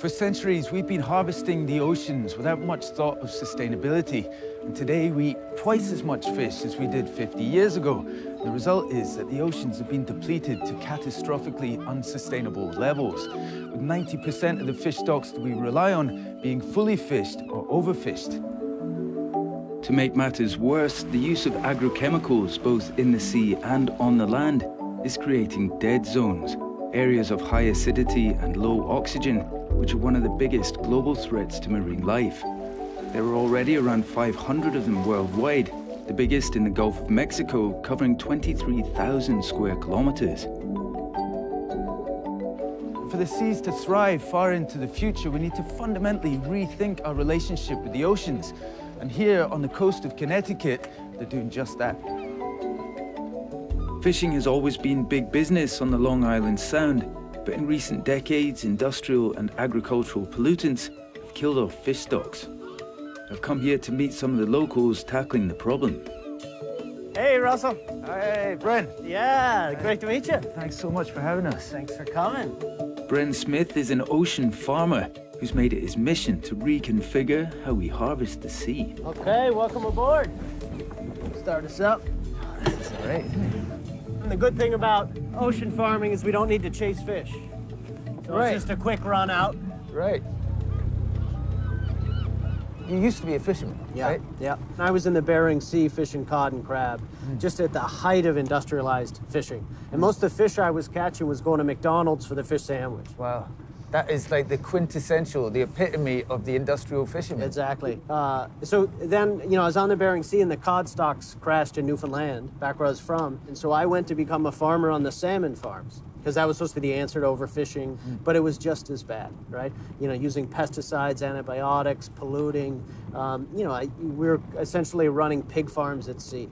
For centuries, we've been harvesting the oceans without much thought of sustainability. And today, we eat twice as much fish as we did 50 years ago. The result is that the oceans have been depleted to catastrophically unsustainable levels, with 90% of the fish stocks that we rely on being fully fished or overfished. To make matters worse, the use of agrochemicals, both in the sea and on the land, is creating dead zones, areas of high acidity and low oxygen, which are one of the biggest global threats to marine life. There are already around 500 of them worldwide, the biggest in the Gulf of Mexico, covering 23,000 square kilometers. For the seas to thrive far into the future, we need to fundamentally rethink our relationship with the oceans. And here on the coast of Connecticut, they're doing just that. Fishing has always been big business on the Long Island Sound, but in recent decades, industrial and agricultural pollutants have killed off fish stocks. I've come here to meet some of the locals tackling the problem. Hey, Russell. Hey, Bren. Yeah, great to meet you. Thanks so much for having us. Thanks for coming. Bren Smith is an ocean farmer who's made it his mission to reconfigure how we harvest the sea. Okay, welcome aboard. Start us up. This is all right, And the good thing about ocean farming is we don't need to chase fish. So Right. it's just a quick run out. Right. You used to be a fisherman, right? Yeah. I was in the Bering Sea fishing cod and crab, hmm. just at the height of industrialized fishing. And most of the fish I was catching was going to McDonald's for the fish sandwich. Wow. That is like the quintessential, the epitome of the industrial fisherman. Exactly. Uh, so then, you know, I was on the Bering Sea and the cod stocks crashed in Newfoundland, back where I was from. And so I went to become a farmer on the salmon farms because that was supposed to be the answer to overfishing, but it was just as bad, right? You know, using pesticides, antibiotics, polluting. Um, you know, I, we were essentially running pig farms at sea.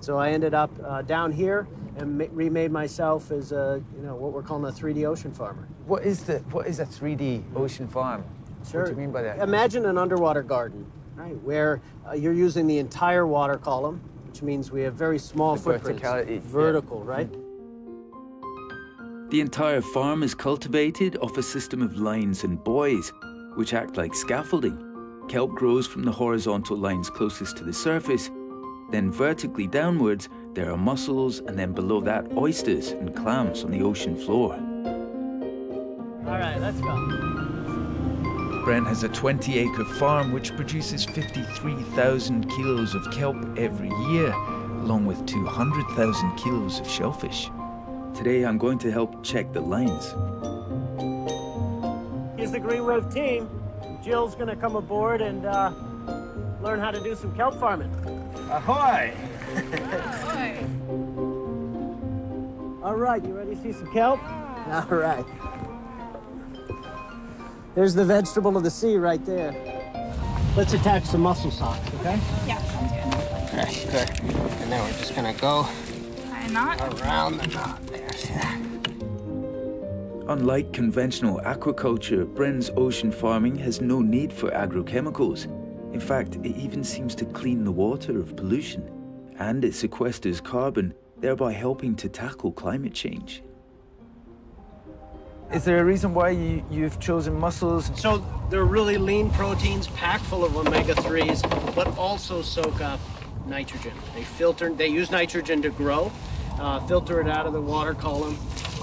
So I ended up uh, down here and ma- remade myself as a, you know, what we're calling a 3D ocean farmer. What is the what is a 3D ocean farm? Sure. What do you mean by that? Imagine an underwater garden, right, where uh, you're using the entire water column, which means we have very small The footprints. verticality, yeah. Vertical, right? The entire farm is cultivated off a system of lines and buoys, which act like scaffolding. Kelp grows from the horizontal lines closest to the surface. Then vertically downwards, there are mussels, and then below that, oysters and clams on the ocean floor. All right, let's go. Bren has a 20 acre farm which produces 53,000 kilos of kelp every year, along with 200,000 kilos of shellfish. Today I'm going to help check the lines. Here's the Green Wave team. Jill's gonna come aboard and uh, learn how to do some kelp farming. Ahoy! All right, you ready to see some kelp? All right. There's the vegetable of the sea right there. Let's attach some mussel socks, okay? Yeah, sounds good. Okay, good. And then we're just gonna go I'm around the knot there. See that? Unlike conventional aquaculture, Bren's ocean farming has no need for agrochemicals. In fact, it even seems to clean the water of pollution. And it sequesters carbon, thereby helping to tackle climate change. Is there a reason why you, you've chosen mussels? So they're really lean proteins, packed full of omega-3s, but also soak up nitrogen. They filter, they use nitrogen to grow, uh, filter it out of the water column.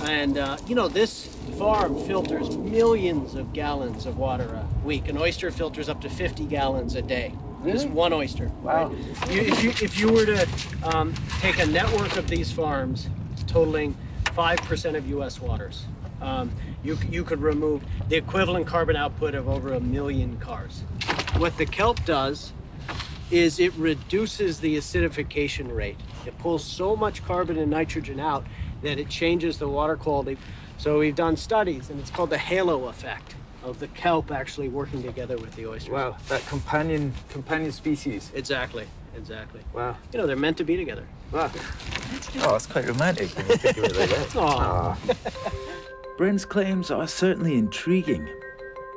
And, uh, you know, this farm filters millions of gallons of water a week. An oyster filters up to 50 gallons a day. Just one oyster. Wow. right? You, if, you, if you were to um, take a network of these farms totaling 5% of U.S. waters, um, you, you could remove the equivalent carbon output of over a million cars. What the kelp does is it reduces the acidification rate. It pulls so much carbon and nitrogen out that it changes the water quality. So we've done studies, and it's called the halo effect of the kelp actually working together with the oysters. Wow, that companion companion species. Exactly, exactly. Wow. You know, they're meant to be together. Wow. Oh, it's quite romantic when you think of it like that. Aw. Bren's claims are certainly intriguing,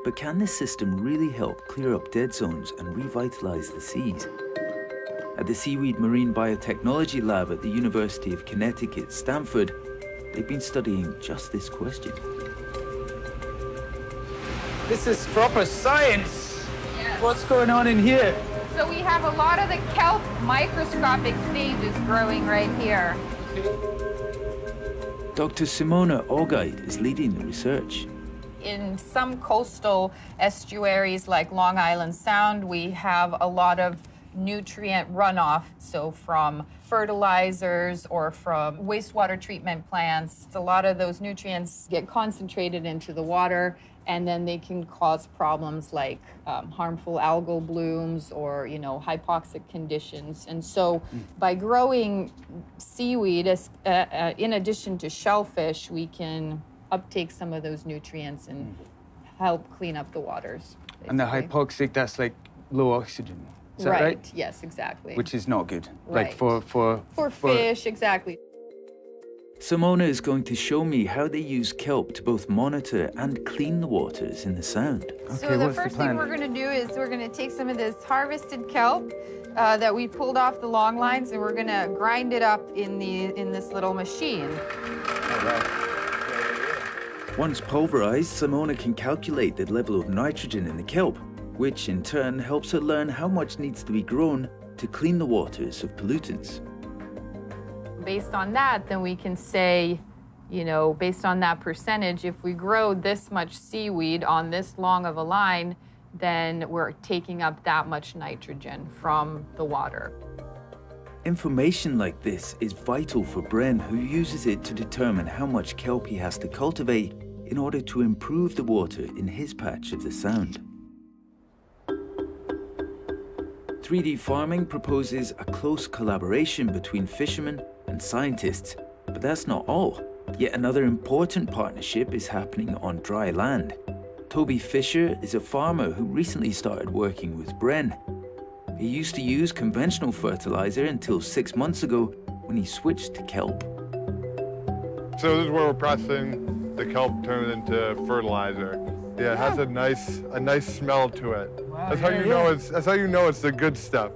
but can this system really help clear up dead zones and revitalize the seas? At the Seaweed Marine Biotechnology Lab at the University of Connecticut, Stamford, they've been studying just this question. This is proper science. Yes. What's going on in here? So we have a lot of the kelp microscopic stages growing right here. Dr. Simona Augyte is leading the research. In some coastal estuaries like Long Island Sound, we have a lot of nutrient runoff. So from fertilizers or from wastewater treatment plants, a lot of those nutrients get concentrated into the water and then they can cause problems like um, harmful algal blooms or you know hypoxic conditions and so by growing seaweed as, uh, uh, in addition to shellfish we can uptake some of those nutrients and help clean up the waters And the hypoxic, that's like low oxygen. Is that right. right? yes exactly Which is not good. Like Right. for for for fish exactly Simona is going to show me how they use kelp to both monitor and clean the waters in the sound. Okay, So the first thing we're going to do is we're going to take some of this harvested kelp uh, that we pulled off the long lines, and we're going to grind it up in the in this little machine. Once pulverized, Simona can calculate the level of nitrogen in the kelp, which in turn helps her learn how much needs to be grown to clean the waters of pollutants. Based on that, then we can say, you know, based on that percentage, if we grow this much seaweed on this long of a line, then we're taking up that much nitrogen from the water. Information like this is vital for Bren, who uses it to determine how much kelp he has to cultivate in order to improve the water in his patch of the Sound. 3D farming proposes a close collaboration between fishermen and scientists, but that's not all. Yet another important partnership is happening on dry land. Toby Fisher is a farmer who recently started working with Bren. He used to use conventional fertilizer until six months ago when he switched to kelp. So this is where we're processing the kelp turned into fertilizer. Yeah, it has a nice a nice smell to it. that's how yeah, you know yeah. it's that's how you know it's the good stuff.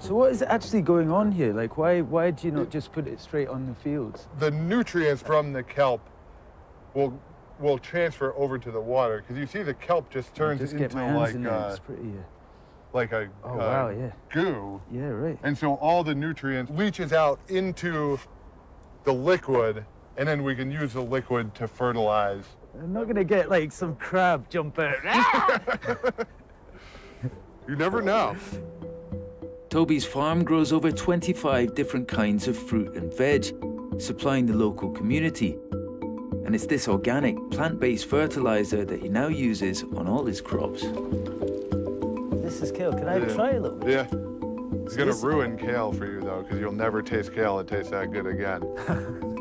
So what is actually going on here? Like, why why do you not just put it straight on the fields? The nutrients from the kelp will will transfer over to the water because you see the kelp just turns just into get my hands like in there. It's pretty. Uh, like a Oh, uh, wow, yeah. goo. yeah, right. And so all the nutrients leaches out into the liquid, and then we can use the liquid to fertilize. I'm not gonna get like some crab jump out. You never know. Toby's farm grows over 25 different kinds of fruit and veg, supplying the local community. And it's this organic, plant-based fertilizer that he now uses on all his crops. This is kale. Can I Yeah. try a little bit? Yeah. It's gonna This- ruin kale for you though, because you'll never taste kale that tastes that good again.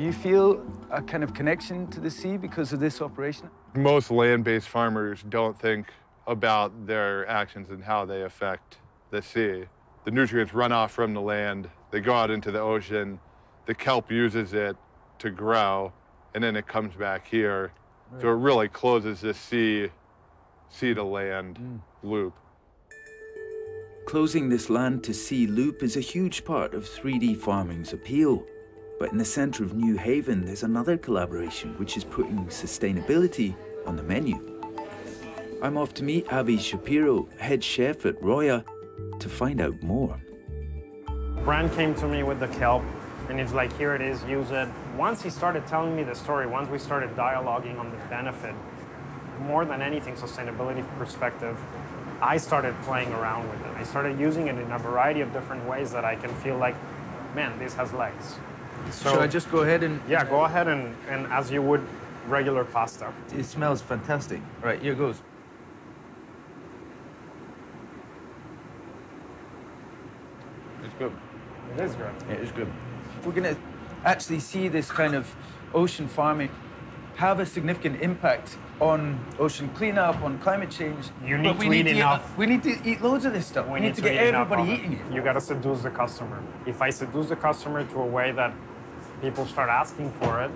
Do you feel a kind of connection to the sea because of this operation? Most land-based farmers don't think about their actions and how they affect the sea. The nutrients run off from the land, they go out into the ocean, the kelp uses it to grow, and then it comes back here. So it really closes this sea, sea to land mm. loop. Closing this land to sea loop is a huge part of 3D farming's appeal. But in the center of New Haven, there's another collaboration which is putting sustainability on the menu. I'm off to meet Avi Shapiro, head chef at Roia, to find out more. Bren came to me with the kelp, and he's like, here it is, use it. Once he started telling me the story, once we started dialoguing on the benefit, more than anything, sustainability perspective, I started playing around with it. I started using it in a variety of different ways that I can feel like, man, this has legs. So, Should I just go ahead and. yeah, go ahead and, and as you would regular pasta. It smells fantastic. Right, here goes. It's good. It is good. Yeah, it's good. We're going to actually see this kind of ocean farming have a significant impact on ocean cleanup, on climate change. You but need we to need eat to enough. Get, we need to eat loads of this stuff. We, need, to get everybody eating it. You got to seduce the customer. If I seduce the customer to a way that people start asking for it,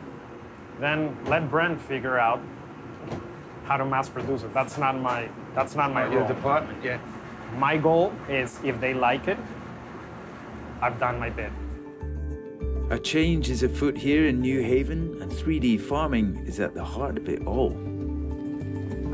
then let Bren figure out how to mass produce it. That's not my that's not my Your role. department, yeah. My goal is if they like it, I've done my bit. A change is afoot here in New Haven, and 3D farming is at the heart of it all.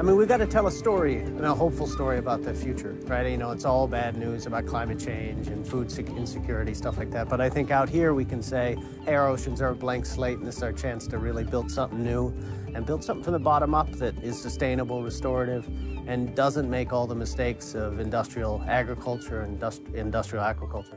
I mean, we've got to tell a story, and a hopeful story about the future, right? You know, it's all bad news about climate change and food insecurity, stuff like that. But I think out here we can say, hey, our oceans are a blank slate, and this is our chance to really build something new and build something from the bottom up that is sustainable, restorative, and doesn't make all the mistakes of industrial agriculture and industrial aquaculture.